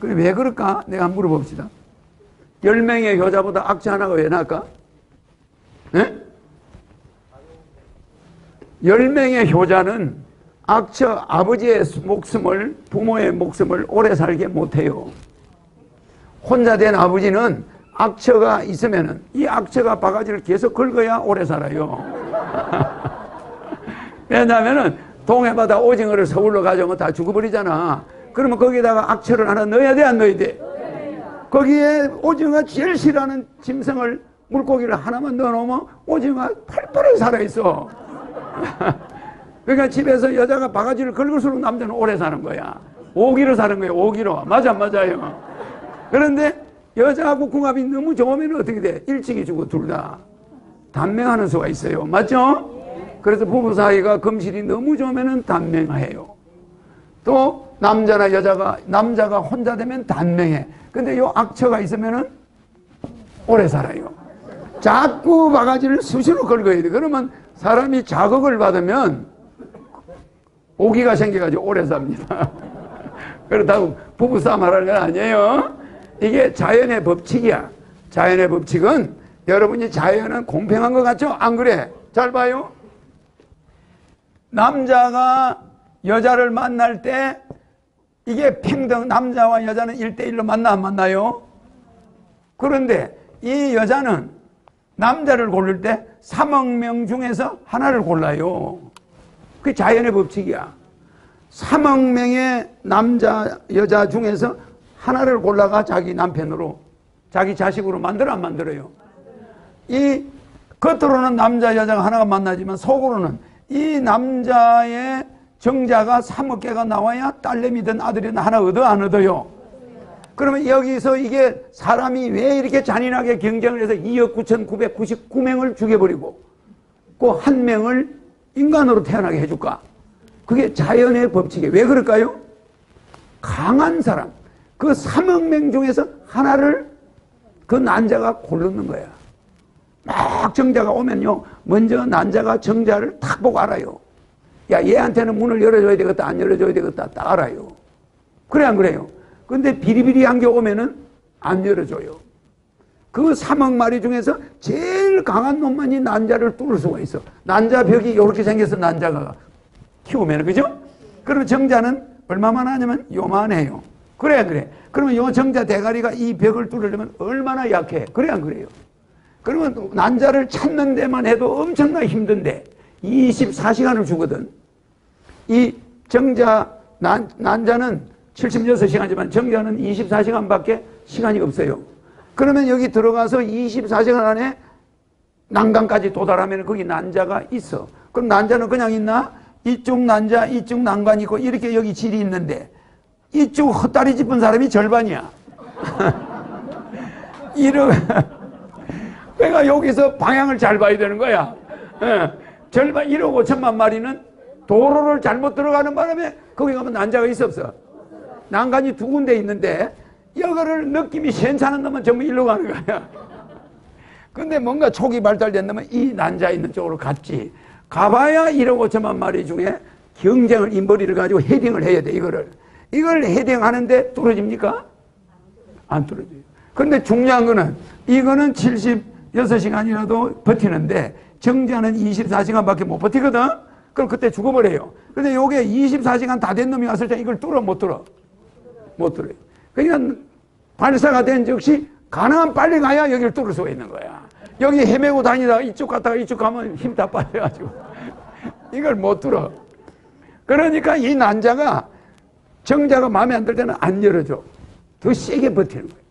그래 왜 그럴까? 내가 한번 물어봅시다. 10명의 효자보다 악취 하나가 왜 나을까? 네? 10명의 효자는 악처 아버지의 목숨을 부모의 목숨을 오래 살게 못해요. 혼자 된 아버지는 악처가 있으면은 이 악처가 바가지를 계속 긁어야 오래 살아요. 왜냐하면은 동해바다 오징어를 서울로 가져오면 다 죽어버리잖아. 그러면 거기다가 악처를 하나 넣어야 돼, 안 넣어야 돼? 거기에 오징어 제일 싫어하는 짐승을 물고기를 하나만 넣어놓으면 오징어가 팔팔하게 살아있어. 그러니까 집에서 여자가 바가지를 긁을수록 남자는 오래 사는 거야. 오기로 사는 거야, 오기로. 맞아, 맞아요. 그런데 여자하고 궁합이 너무 좋으면 어떻게 돼? 일찍이 죽어, 둘 다. 단명하는 수가 있어요. 맞죠? 그래서 부부 사이가 금실이 너무 좋으면 단명해요. 또 남자나 여자가 남자가 혼자 되면 단명해. 근데 요 악처가 있으면은 오래 살아요. 자꾸 바가지를 수시로 긁어야 돼. 그러면 사람이 자극을 받으면 오기가 생겨가지고 오래 삽니다. 그렇다고 부부싸움 하라는 건 아니에요. 이게 자연의 법칙이야. 자연의 법칙은 여러분이 자연은 공평한 것 같죠? 안 그래? 잘 봐요. 남자가 여자를 만날 때 이게 평등, 남자와 여자는 일대일로 만나, 안 만나요? 그런데 이 여자는 남자를 고를 때 3억 명 중에서 하나를 골라요. 그게 자연의 법칙이야. 3억 명의 남자, 여자 중에서 하나를 골라가 자기 남편으로, 자기 자식으로 만들어 안 만들어요? 이 겉으로는 남자, 여자가 하나가 만나지만 속으로는 이 남자의 정자가 3억 개가 나와야 딸내미든 아들이든 하나 얻어 안 얻어요? 그러면 여기서 이게 사람이 왜 이렇게 잔인하게 경쟁을 해서 2억 9,999명을 죽여버리고 그 한 명을 인간으로 태어나게 해줄까? 그게 자연의 법칙이에요. 왜 그럴까요? 강한 사람, 그 3억 명 중에서 하나를 그 난자가 고르는 거야. 막 정자가 오면요. 먼저 난자가 정자를 탁 보고 알아요. 야, 얘한테는 문을 열어줘야 되겠다, 안 열어줘야 되겠다, 딱 알아요. 그래, 안 그래요? 근데 비리비리한 게 오면은 안 열어줘요. 그 3억 마리 중에서 제일 강한 놈만이 난자를 뚫을 수가 있어. 난자 벽이 이렇게 생겨서 난자가 키우면, 그죠? 그러면 정자는 얼마만 하냐면 요만해요. 그래, 그래. 그러면 요 정자 대가리가 이 벽을 뚫으려면 얼마나 약해. 그래, 안 그래요? 그러면 난자를 찾는 데만 해도 엄청나게 힘든데 24시간을 주거든. 이 정자, 난, 난자는 76시간이지만 정자는 24시간밖에 시간이 없어요. 그러면 여기 들어가서 24시간 안에 난간까지 도달하면 거기 난자가 있어. 그럼 난자는 그냥 있나? 이쪽 난자, 이쪽 난간 있고 이렇게 여기 질이 있는데 이쪽 헛다리 짚은 사람이 절반이야. 이러 그러니까 여기서 방향을 잘 봐야 되는 거야. 예. 절반 1억 5천만 마리는 도로를 잘못 들어가는 바람에 거기 가면 난자가 있어 없어. 난간이 두 군데 있는데 여거를 느낌이 괜찮은 놈은 전부 일로 가는 거야. 근데 뭔가 촉이 발달된 놈은 이 난자 있는 쪽으로 갔지. 가봐야 1억 5천만 마리 중에 경쟁을 인버리를 가지고 헤딩을 해야 돼 이거를. 이걸 헤딩하는데 뚫어집니까? 안 뚫어져요. 근데 중요한 거는 이거는 76시간이라도 버티는데 정자는 24시간밖에 못 버티거든? 그럼 그때 죽어버려요. 근데 요게 24시간 다 된 놈이 왔을 때 이걸 뚫어 못 뚫어? 못 뚫어요. 그러니까 발사가 된 즉시 가능한 빨리 가야 여기를 뚫을 수가 있는 거야. 여기 헤매고 다니다가 이쪽 갔다가 이쪽 가면 힘 다 빠져가지고 이걸 못 뚫어. 그러니까 이 난자가 정자가 마음에 안 들 때는 안 열어줘. 더 세게 버티는 거예요.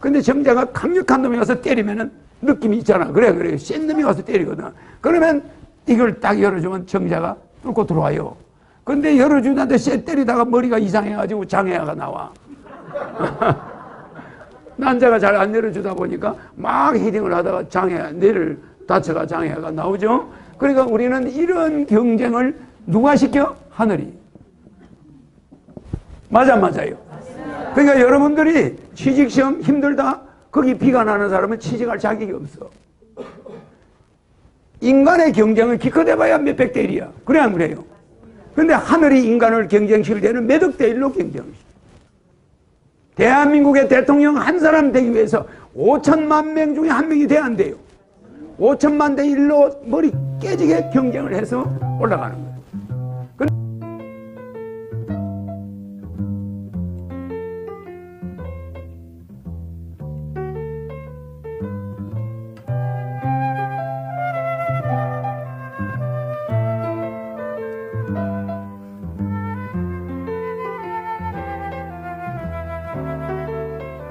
근데 정자가 강력한 놈이 와서 때리면은 느낌이 있잖아. 그래, 그래. 센 놈이 와서 때리거든. 그러면 이걸 딱 열어주면 정자가 뚫고 들어와요. 근데 열어주는데 쎄 때리다가 머리가 이상해가지고 장애아가 나와. 난자가 잘 안 열어주다 보니까 막 히딩을 하다가 장애, 뇌를 다쳐가 장애가 나오죠. 그러니까 우리는 이런 경쟁을 누가 시켜? 하늘이. 맞아, 맞아요. 그러니까 여러분들이 취직시험 힘들다? 거기 비가 나는 사람은 취직할 자격이 없어. 인간의 경쟁은 기껏 해봐야 몇백 대 일이야. 그래, 안 그래요? 근데 하늘이 인간을 경쟁시킬 때는 몇억대 일로 경쟁시켜. 대한민국의 대통령 한 사람 되기 위해서 5천만 명 중에 한 명이 돼야 안 돼요. 5천만 대 일로 머리 깨지게 경쟁을 해서 올라가는 거예요.